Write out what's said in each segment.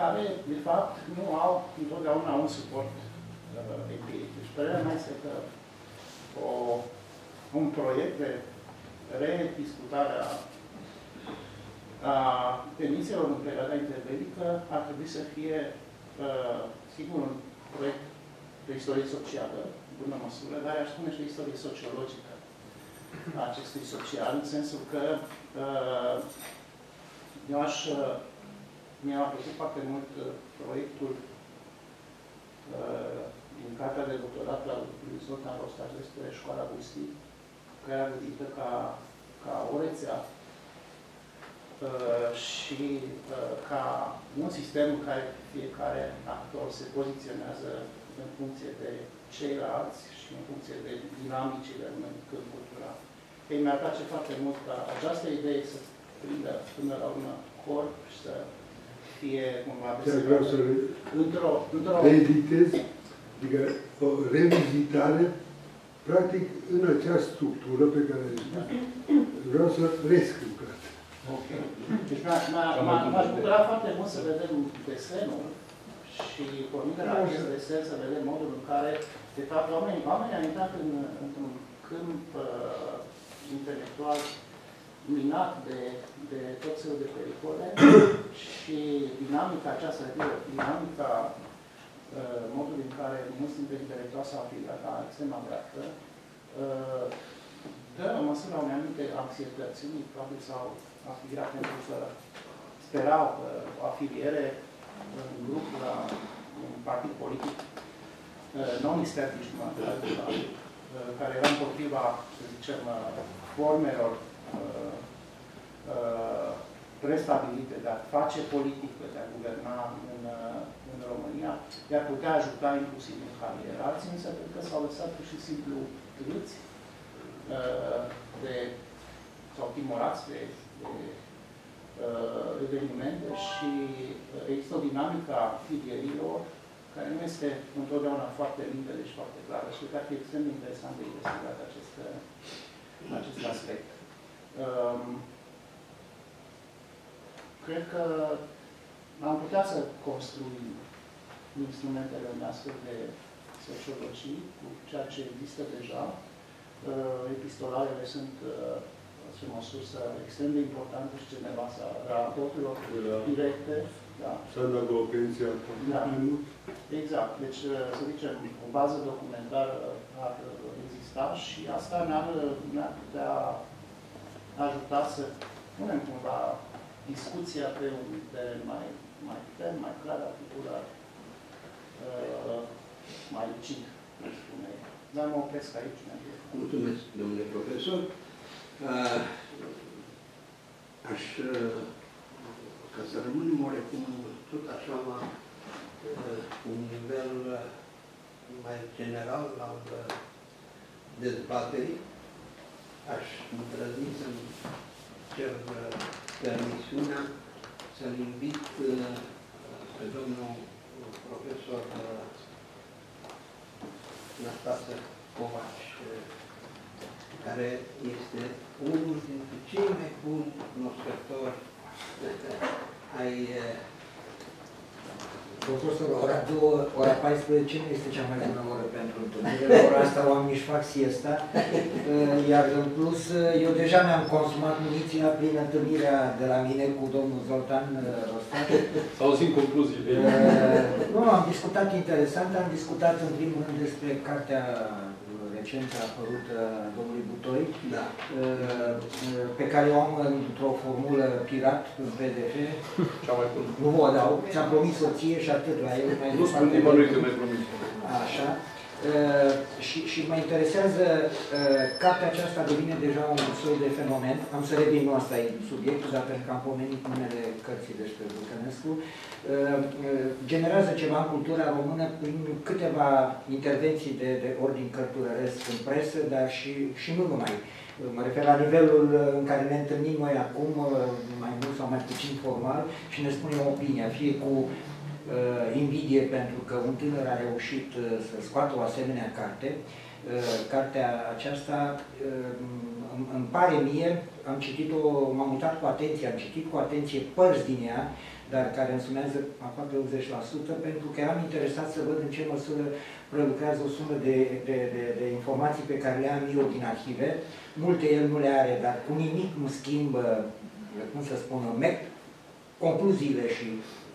care, de fapt, nu au întotdeauna un suport uh, empiric. Deci, părerea mea este că o, un proiect de rediscutare a, a tendințelor în perioada interbelică ar trebui să fie, uh, sigur, un proiect de istorie socială, în bună măsură, dar aș spune și de istorie sociologică a acestui social, în sensul că uh, eu aș, uh, mi-a plăcut foarte mult uh, proiectul uh, din cartea de doctorat al lui Zoltan Rostaș despre școala Gustii, care era gândită ca, ca o rețea uh, și uh, ca un sistem în care fiecare actor se poziționează în funcție de ceilalți și în funcție de dinamicile unui câmp cultural. Ei mi-ar place foarte mult ca această idee să prindă până la urmă corp și să fie cumva Chiar vreau să într-o, într-o... reeditez, adică o revizitare, practic, în acea structură pe care vreau să rescriu Ok. Deci m-aș bucura foarte mult să vedem desenul și pornind de la acest desen să vedem modul în care, de fapt, oamenii, oamenii au intrat în, într-un câmp uh, intelectual minat de, de tot felul de pericole și dinamica aceasta, dinamica uh, modul în care mulți dintre intelectuali s-au aplicat la extrema dreaptă, uh, dă în măsura unei anumite anxietăți. Unii probabil s-au afiliat pentru că sperau uh, o afiliere în grup la un partid politic uh, non-establishment, uh, care era împotriva, să zicem, formelor uh, uh, prestabilite de a face politică, de a guverna în, uh, în România, de a putea ajuta inclusiv în carieră. Alții însă cred că s-au lăsat pur și simplu târâți de, sau timorați de, de evenimente și există o dinamică a filierilor care nu este întotdeauna foarte limpede și foarte clară și cred că ar fi extrem de interesant de investigat acest, acest aspect. Um, cred că am putea să construim instrumentele în astfel de sociologii cu ceea ce există deja. Uh, epistolarele sunt uh, o sursă extrem de importantă și generoasă a raporturilor directe. Da. Să pensia da. Exact. Deci, uh, să zicem, o bază documentară ar exista și asta ne-ar ne putea ajuta să punem cumva discuția pe un teren mai, mai ferm, mai clar, articulat, uh, mai lucid, spune. Dar mă opresc aici. Mulțumesc, domnule profesor. Uh, aș, uh, ca să rămânem oarecum tot așa la un nivel mai general al dezbaterii, aș îndrăzni să-mi cer permisiunea să-l invit pe domnul profesor Nastase Covaci, care este unul dintre cei mai buni cunoscători ai Profesor, ora 2, ora 14 nu este cea mai bună oră pentru întâlnire. La ora asta oamenii își fac siesta. Uh, iar în plus, uh, eu deja mi-am consumat muniția prin întâlnirea de la mine cu domnul Zoltan uh, Rostat. Sau în concluziile. Nu, am discutat interesant. Am discutat în primul rând despre cartea recent apărut domnului Butoi, da. Pe care o am într-o formulă pirat în PDF. Cea mai bună. Nu o dau, ți-am promis o ție și atât la el. Nu spun nimănui că mi-ai promis. Așa. Uh, și, și mă interesează, uh, cartea aceasta devine deja un soi de fenomen. Am să revin, nu asta e subiectul, dar pentru că am pomenit numele cărții despre Vulcănescu. Uh, generează ceva în cultura română prin câteva intervenții de, de ordin cărturăresc în presă, dar și, și nu numai. Mă refer la nivelul în care ne întâlnim noi acum, mai mult sau mai puțin formal, și ne spunem opinia, fie cu uh, invidie pentru că un tânăr a reușit uh, să scoată o asemenea carte. Uh, cartea aceasta uh, îmi, îmi pare mie, am citit-o, m-am uitat cu atenție, am citit cu atenție părți din ea, dar care însumează aproape 80%, pentru că eram interesat să văd în ce măsură prelucrează o sumă de, de, de, de informații pe care le am eu din arhive. Multe el nu le are, dar cu nimic nu schimbă, cum să spun, mec, concluziile și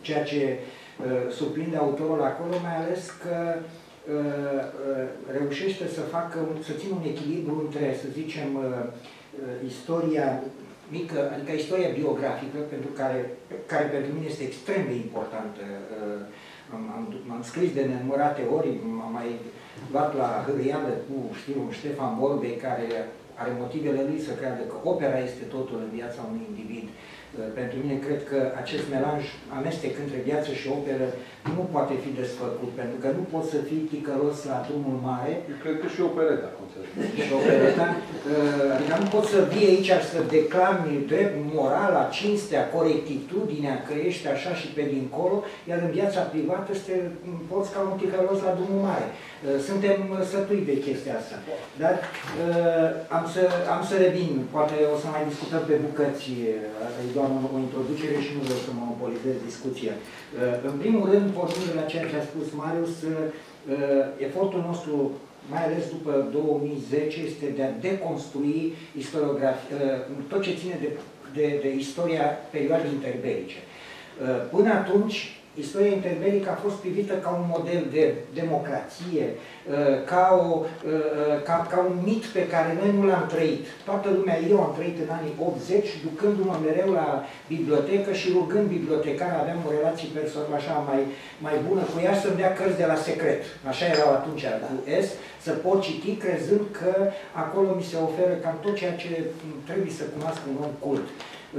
ceea ce uh, surprinde autorul acolo, mai ales că uh, uh, reușește să facă, să țină un echilibru între, să zicem, uh, uh, istoria mică, adică istoria biografică, pentru care, care pentru mine este extrem de importantă. Uh, am, am, am scris de nenumărate ori, am mai luat la hârâială cu, știu, un Ștefan Borbei, care are motivele lui să creadă că opera este totul în viața unui individ. Uh, pentru mine cred că acest melanj, amestec între viață și operă, nu poate fi desfăcut, pentru că nu poți să fii ticălos la drumul mare. Eu cred că și opereta contează. Și opereta, uh, adică nu poți să vii aici să declami drept morala, cinstea, corectitudinea, că ești așa și pe dincolo, iar în viața privată să te poți ca un ticălos la drumul mare. Uh, suntem sătui de chestia asta. Dar am să, am să revin, poate o să mai discutăm pe bucăți, e doar o introducere și nu vreau să monopolizez discuția. În primul rând, pornind la ceea ce a spus Marius, efortul nostru, mai ales după 2010, este de a deconstrui tot ce ține de, de, de istoria perioadei interbelice. Până atunci, istoria interbelică a fost privită ca un model de democrație, uh, ca, o, uh, uh, ca, ca un mit pe care noi nu l-am trăit. Toată lumea, eu am trăit în anii 80, ducându-mă mereu la bibliotecă și rugând bibliotecar, aveam o relație personală așa mai, mai bună cu ea, să-mi dea cărți de la secret. Așa erau atunci cu S, să pot citi crezând că acolo mi se oferă cam tot ceea ce trebuie să cunoască un om cult.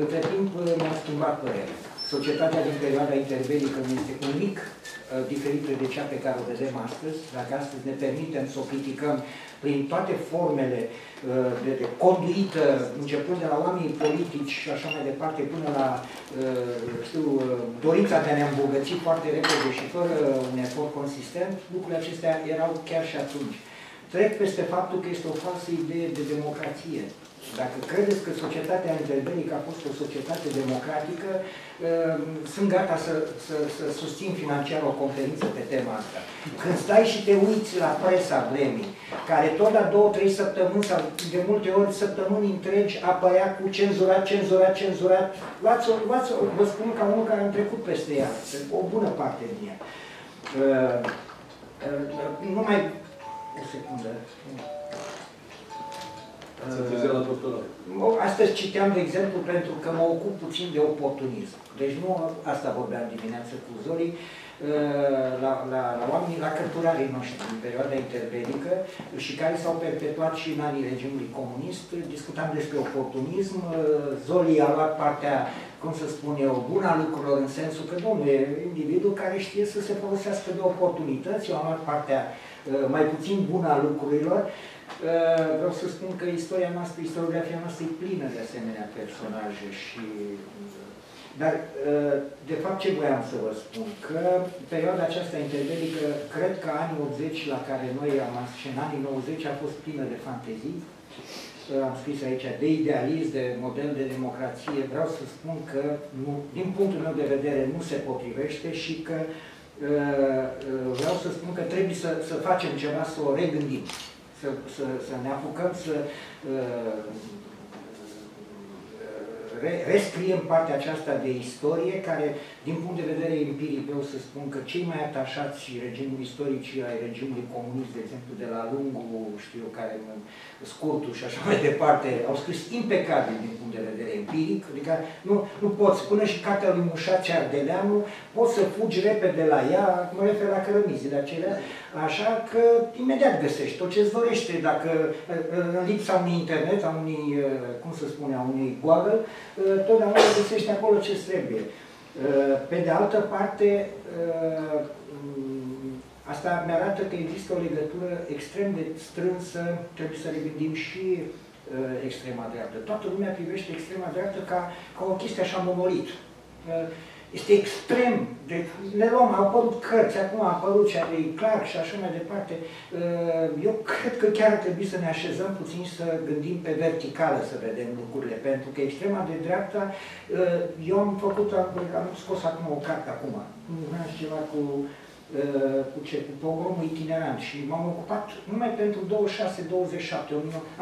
Între timp mi-a schimbat părerea societatea din perioada interbelică nu este un mic uh, diferită de cea pe care o vedem astăzi, dacă astăzi ne permitem să o criticăm prin toate formele uh, de, de conduită, începând de la oamenii politici și așa mai departe, până la uh, știu, dorința de a ne îmbogăți foarte repede și fără un efort consistent, lucrurile acestea erau chiar și atunci. Trec peste faptul că este o falsă idee de democrație. Dacă credeți că societatea interbelică a fost o societate democratică, ehm, sunt gata să, să, să susțin financiar o conferință pe tema asta. Când stai și te uiți la presa vremii, care tot la două, trei săptămâni sau de multe ori săptămâni întregi apărea cu cenzurat, cenzurat, cenzurat, luați-o, luați vă spun ca unul care am trecut peste ea, o bună parte din ea. Ehm, ehm, nu mai... O secundă. La doctorat. Astăzi citeam, de exemplu, pentru că mă ocup puțin de oportunism. Deci nu asta vorbeam dimineață cu Zori, uh, la, la, la oamenii, la cărturarii noștri în perioada interbelică și care s-au perpetuat și în anii regimului comunist. Discutam despre oportunism. Uh, Zoli a luat partea, cum să spun eu, bună a lucrurilor în sensul că, domnule, individul care știe să se folosească de oportunități, eu am luat partea uh, mai puțin bună a lucrurilor Uh, vreau să spun că istoria noastră, istoriografia noastră e plină de asemenea personaje și... Dar, uh, de fapt, ce voiam să vă spun? Că perioada aceasta interbelică, cred că anii 80 la care noi am și în anii 90 a fost plină de fantezii. Uh, am scris aici de idealism, de model de democrație. Vreau să spun că, nu, din punctul meu de vedere, nu se potrivește și că vreau să spun că trebuie să, să facem ceva, să o regândim să, să, să ne apucăm să uh, re, rescriem partea aceasta de istorie, care, din punct de vedere empiric, vreau să spun că cei mai atașați regimul istorici ai regimului comunist, de exemplu, de la lungul, știu care, scurtul și așa mai departe, au scris impecabil din punct de vedere empiric, adică nu, nu poți, până și cartea lui Mușați Ardeleanu, poți să fugi repede la ea, mă refer la cărămizile acelea, așa că imediat găsești tot ce-ți dorește, dacă în lipsa unui internet, a unui, cum să spune, a unui Google, totdeauna găsești acolo ce trebuie. Pe de altă parte, asta mi arată că există o legătură extrem de strânsă, trebuie să regândim și extrema dreaptă. Toată lumea privește extrema dreaptă ca, ca o chestie așa monolit. Este extrem. Deci ne luăm, au apărut cărți, acum a apărut cea de Clark și așa mai departe. Uh, Eu cred că chiar ar trebui să ne așezăm puțin și să gândim pe verticală să vedem lucrurile, pentru că extrema de dreapta, uh, eu am făcut, am, am scos acum o carte acum, nu știu ceva cu uh, cu ce? Cu programul itinerant și m-am ocupat numai pentru 26-27.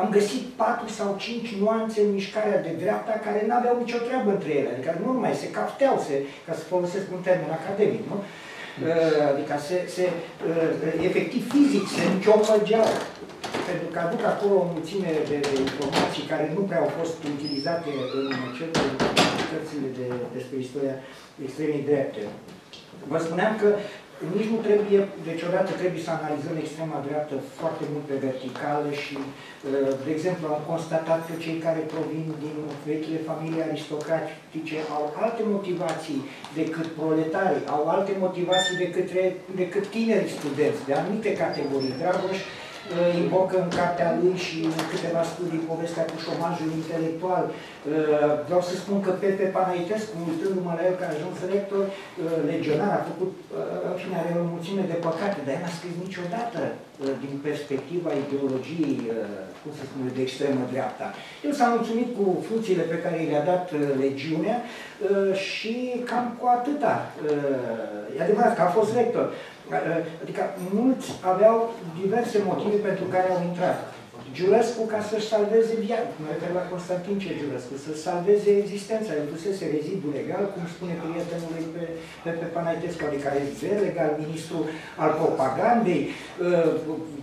Am găsit 4 sau 5 nuanțe în mișcarea de dreapta care nu aveau nicio treabă între ele, adică nu numai se cafteau, se, ca să folosesc un termen academic, nu? Uh, Adică se, se uh, efectiv fizic se închiopăgeau pentru că aduc acolo o mulțime de, de informații care nu prea au fost utilizate în cele cărțile de, despre istoria extremei drepte. Vă spuneam că nici nu trebuie, deci odată trebuie să analizăm extrema dreaptă foarte mult pe verticală și, uh, de exemplu, am constatat că cei care provin din vechile familii aristocratice au alte motivații decât proletarii, au alte motivații decât, decât tinerii studenți de anumite categorii. Dragoș uh, invocă în cartea lui și în câteva studii povestea cu șomajul intelectual. Uh, Vreau să spun că Pepe Panaitescu, uitându-mă la el că a ajuns rector, uh, legionar, a făcut, uh, în fine, are o mulțime de păcate, dar el n-a scris niciodată uh, din perspectiva ideologiei, uh, cum să spune, de extremă dreapta. El s-a mulțumit cu funcțiile pe care i le-a dat uh, legiunea uh, și cam cu atâta. Uh, E adevărat că a fost rector. Adică mulți aveau diverse motive pentru care au intrat. Giurescu ca să-și salveze viața, mă refer la Constantin ce Giurescu, să salveze existența, el dusese rezidul legal, cum spune prietenul lui pe, pe, pe Panaitescu, adică rezidul legal, ministru al propagandei, uh,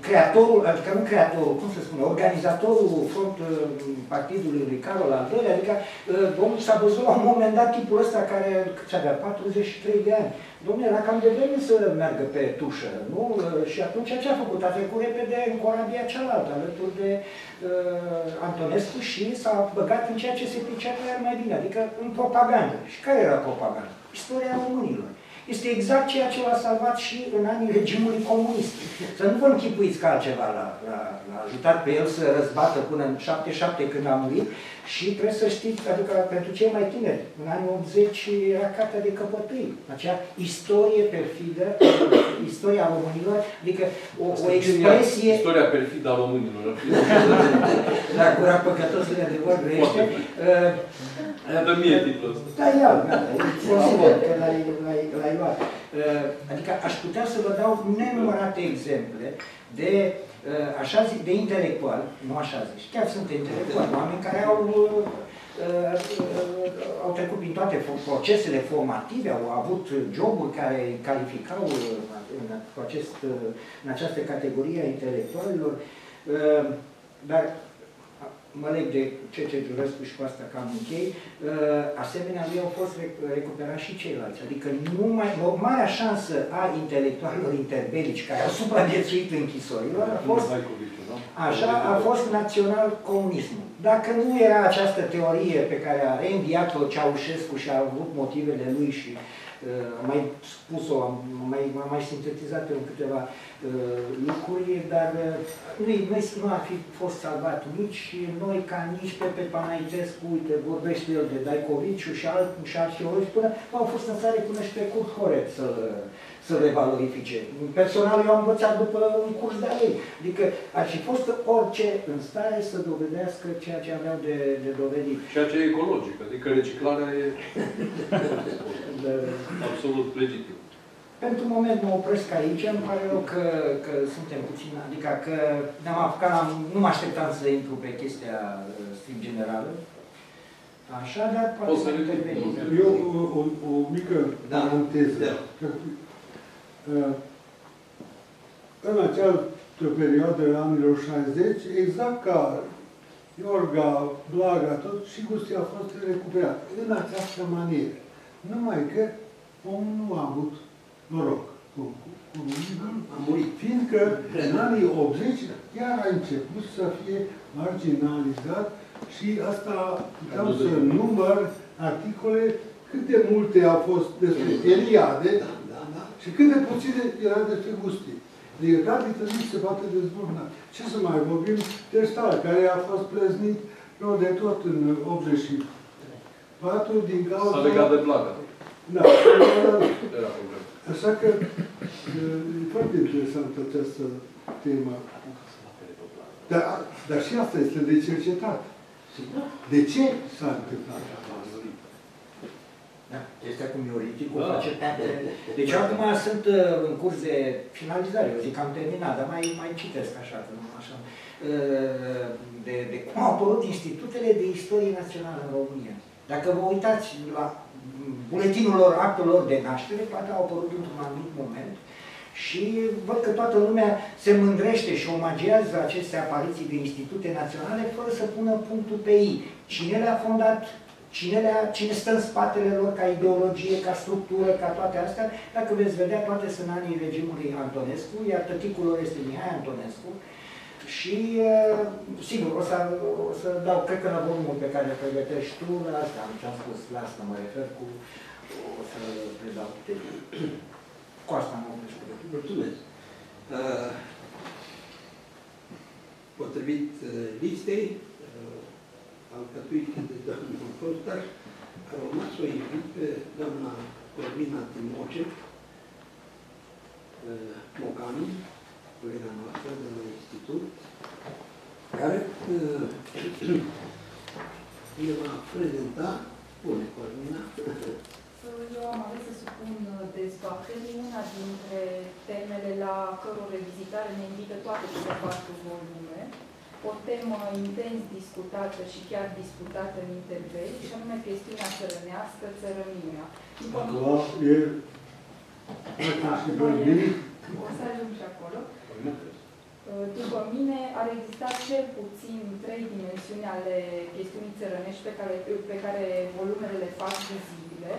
creatorul, adică nu creatorul, cum să spune, organizatorul front uh, partidului lui Carol al II, adică uh, domnul s-a văzut la un moment dat tipul ăsta care, cât avea, 43 de ani, Domnule, era cam de vreme să meargă pe tușă, nu? Și atunci ce a făcut? A trecut repede în corabia cealaltă, alături de uh, Antonescu și s-a băgat în ceea ce se pricepea el mai bine, adică în propagandă. Și care era propaganda? Istoria românilor. Este exact ceea ce l-a salvat și în anii regimului comunist. Să nu vă închipuiți că altceva l-a, l-a ajutat pe el să răzbată până în 77 când a murit și trebuie să știți, adică pentru cei mai tineri, în anii 80 era cartea de căpătâi, acea istorie perfidă, istoria românilor, adică o, o expresie... Istoria perfidă a românilor. La gura păcătosului adevăr grește. Dă mie titlul ăsta. Da, ia, gata, consider că l-ai, l-ai, l-ai luat. Uh, Adică aș putea să vă dau nenumărate exemple de, uh, așa zic, de intelectuali, nu așa zic, chiar sunt intelectuali, oameni care au, uh, uh, au trecut prin toate fo- procesele formative, au avut joburi care calificau uh, în, cu acest, uh, în această categorie a intelectualilor, uh, dar mă leg de ce Giurescu și cu asta cam închei, uh, asemenea lui au fost rec- recuperați și ceilalți. Adică numai, o marea șansă a intelectualilor interbelici care au supraviețuit închisorilor a fost Vaicoviciu, da? Așa a fost național-comunismul. Dacă nu era această teorie pe care a reînviat-o Ceaușescu și a avut motivele lui și uh, am mai spus-o, am mai, am mai sintetizat în câteva uh, lucruri, dar uh, nu, nu, nu ar fi fost salvat nici noi ca nici pe, pe Panaitescu, uite, vorbește el de Daicoviciu și, alt, și arheologi, până au fost în stare până și pe Kurt Horet să-l să le valorifice. Personal eu am învățat după un curs de ei. Adică ar fi fost orice în stare să dovedească ceea ce aveau de, de dovedit. Ceea ce e ecologic, adică reciclarea e De, absolut legitim. pentru moment mă opresc aici, îmi pare rău că, că suntem puțin, adică că ne-am apucat, am, nu mă așteptam să intru pe chestia uh, strict generală. Așa, dar poate Poți să să ridici. intervenim. Eu o, o, o mică Da. paranteză. Da. Uh, În această perioadă, în anilor 60, exact ca Iorga, Blaga, tot, și Gusti a fost recuperat în această manieră. Numai că omul nu a avut noroc cu, cu, cu A murit. fiindcă în anii 80 chiar a început să fie marginalizat și asta puteam să număr articole cât de multe au fost despre Eliade Da, da, da. Și cât de puține era despre Gusti. Adică Gabi trebuie să poate dezvolta. Ce să mai vorbim de Stal, care a fost plăznit rău de tot în 84 din S-a cauza... legat de blaga. Da. Era problem. Așa că e foarte interesantă această temă. Dar, dar și asta este de cercetat. De ce s-a întâmplat asta? Da, chestia cu mioriticul Da. face parte. Deci acum sunt uh, în curs de finalizare, eu zic că am terminat, dar mai, mai citesc așa, că nu așa. Uh, De, de cum au apărut institutele de istorie națională în România. Dacă vă uitați la buletinul lor, actul lor de naștere, toate au apărut într-un anumit moment și văd că toată lumea se mândrește și omagează aceste apariții de institute naționale fără să pună punctul pe ei. Cine le-a fondat, cine, le cine stă în spatele lor ca ideologie, ca structură, ca toate astea, dacă veți vedea, toate sunt anii regimului Antonescu, iar tăticul lor este Mihai Antonescu. Și, uh, sigur, o să, o să dau, cred că la volumul pe care îl pregătești tu, la asta, am ce am spus, la asta mă refer cu, o să predau. Cu asta mă opresc. Mulțumesc. Uh, Potrivit uh, listei uh, alcătuite de domnul Costaș, a urmat să o invit pe doamna Corvina Timoce, uh, Mocanu, colega noastră de la Institut, care uh, ne va prezenta, spune Corvina, Eu am ales să supun dezbaterii. Una dintre temele la căror revizitare ne invită toate cele patru volume, o temă intens discutată și chiar disputată în interveni, și anume chestiunea țărănească, țărăniunea. După Acum e și vorbim. o să ajung și acolo. După mine, ar exista cel puțin trei dimensiuni ale chestiunii țărănești pe care, pe care volumele le fac vizibile,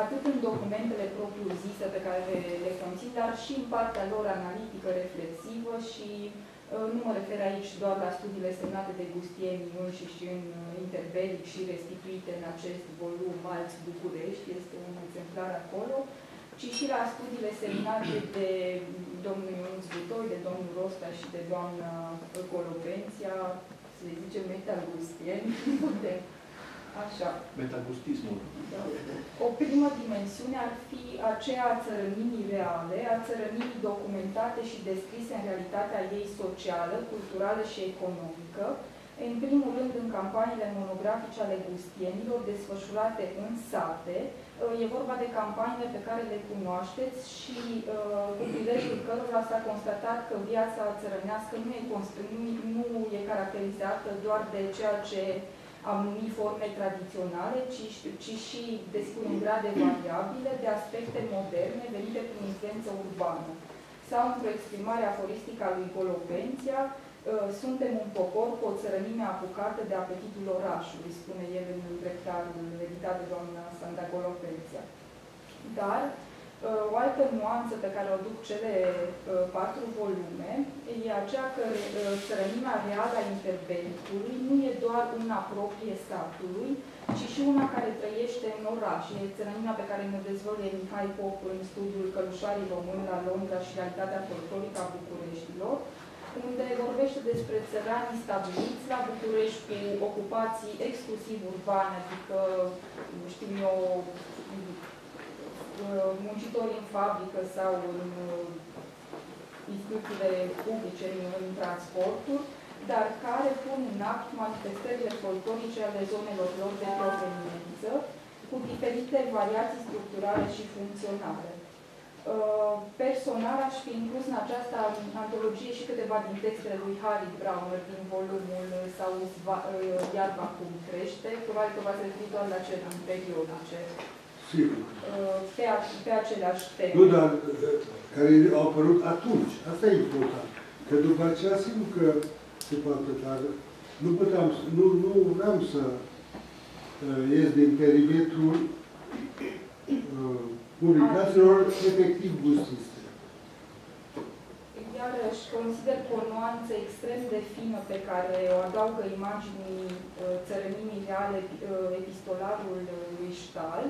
atât în documentele propriu-zise pe care le conțin, dar și în partea lor analitică, reflexivă și uh, nu mă refer aici doar la studiile semnate de Gustieni înșiși și în uh, interbelic și restituite în acest volum Alți București, este un exemplar acolo, ci și la studiile semnate de domnul Ionuț Butoi, de domnul Rosta și de doamna Colopenția, să le zicem metagustieni, putem. Așa. Metagustismul. Da. O primă dimensiune ar fi aceea a țărănimii reale, a țărănimii documentate și descrise în realitatea ei socială, culturală și economică, în primul rând în campaniile monografice ale gustienilor desfășurate în sate. E vorba de campaniile pe care le cunoașteți și uh, cu prilejul cărora s-a constatat că viața țărănească nu e, nu, nu e caracterizată doar de ceea ce am numit forme tradiționale, ci, ci și, desigur, în grade variabile, de aspecte moderne venite prin influență urbană. Sau, într-o exprimare aforistică a lui Golopenția, suntem un popor cu o țărănime apucată de apetitul orașului, spune el în dreptarul editat de doamna Sanda Golopenția. Dar, o altă nuanță pe care o duc cele patru volume e aceea că țărănimea reală a intervenitului nu e doar una proprie statului, ci și una care trăiește în oraș. E țărănimea pe care ne dezvăluie Mihai Pop în studiul Călușarii Români la Londra și realitatea folclorică a Bucureștilor, unde vorbește despre țăranii stabiliți la București cu ocupații exclusiv urbane, adică, știu eu, muncitori în fabrică sau în instituțiile publice, în, în transporturi, dar care pun în act manifestările folclorice ale zonelor lor de proveniență, cu diferite variații structurale și funcționale. Personal aș fi inclus în această antologie și câteva din textele lui Harry Brauner din volumul sau Iarba cum crește, probabil că v-ați referit doar la cele din periodice. Sigur. Pe, pe aceleași teme. Nu, dar care au apărut atunci. Asta e important. Că după aceea, sigur că se poate, dar nu puteam, nu, nu vreau să uh, ies din perimetrul uh, publicațiilor efectiv gustiste. Iarăși, consider că o nuanță extrem de fină pe care o adaugă imaginii țărănimii reale epistolarul lui Stahl,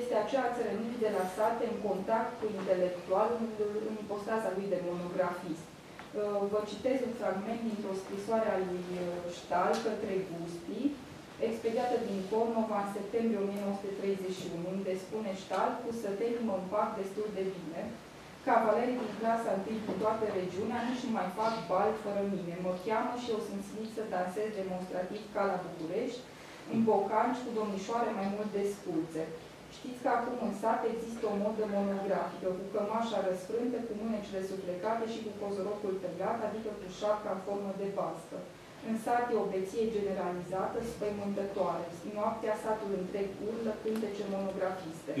este aceea țărănimii de la sate în contact cu intelectualul în ipostaza lui de monografist. Vă citez un fragment dintr-o scrisoare a lui Stahl către Gusti, expediată din Cornova în septembrie 1931, unde spune Ștal, cu sătenii mă împac destul de bine, Cavalerii din clasa întâi din toată regiunea nici nu mai fac bal fără mine. Mă cheamă și eu sunt silit să dansez demonstrativ ca la București, în bocanci cu domnișoare mai mult de sculțe. Știți că acum în sat există o modă monografică, cu cămașa răsfrântă, cu mânecile suflecate și cu cozorocul tăiat, adică cu șapca în formă de bască. În sat e o beție generalizată, spăimântătoare. Noaptea satul întreg urlă cântece monografiste.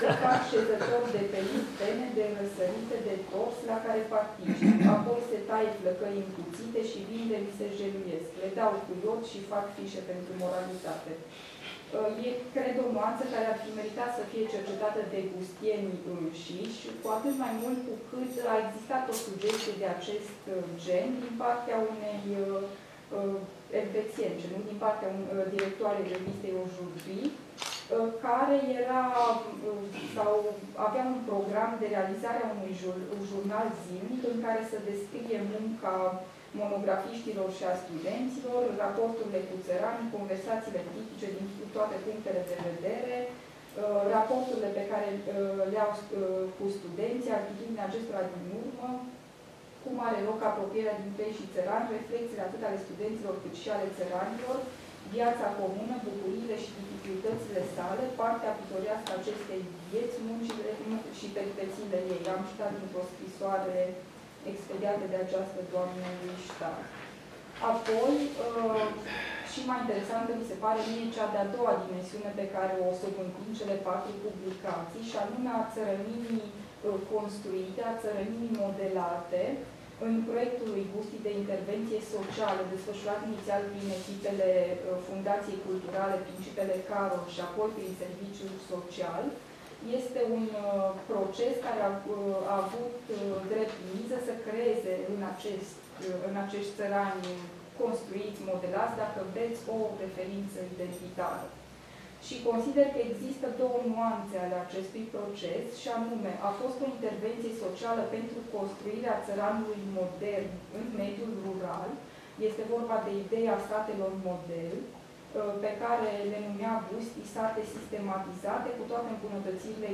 Se fac șezători de pelit, pene, de răsărite, de tors la care particip. Apoi se taie flăcăi încuțite și vinde mi se jeluiesc. Le dau cu iod și fac fișe pentru moralitate. E, cred, o nuanță care ar fi meritat să fie cercetată de gustienii înșiși, cu atât mai mult cu cât a existat o sugestie de acest gen din partea unei uh, elvețience, nu? Din partea un, uh, directoarei revistei Aujourd'hui, uh, care era uh, sau avea un program de realizare a unui jur, un jurnal zilnic în care să descrie munca monografiștilor și a studenților, raporturile cu țărani, conversațiile critice din toate punctele de vedere, uh, raporturile pe care uh, le-au uh, cu studenții, atitudinea acestora din urmă, cum are loc apropierea dintre ei și țărani, reflexiile atât ale studenților cât și ale țăranilor, viața comună, bucuriile și dificultățile sale, partea pitorească acestei vieți, muncile și peripețiile ei. Am citat dintr-o scrisoare expediate de această doamnă Liștar. Apoi, uh, și mai interesantă mi se pare mie cea de-a doua dimensiune pe care o subînclin cele patru publicații, și anume a țărăninii uh, construite, a țărăninii modelate, în proiectul lui Gusti de intervenție socială, desfășurat inițial prin echipele uh, Fundației Culturale Principele Carol și apoi prin Serviciul Social, este un uh, proces care a, uh, a avut uh, drept miză să creeze în, acest, în acești țărani construiți, modelați, dacă vreți, o referință identitară. Și consider că există două nuanțe ale acestui proces, și anume, a fost o intervenție socială pentru construirea țăranului modern în mediul rural. Este vorba de ideea statelor model, pe care le numea Busti sate sistematizate cu toate îmbunătățirile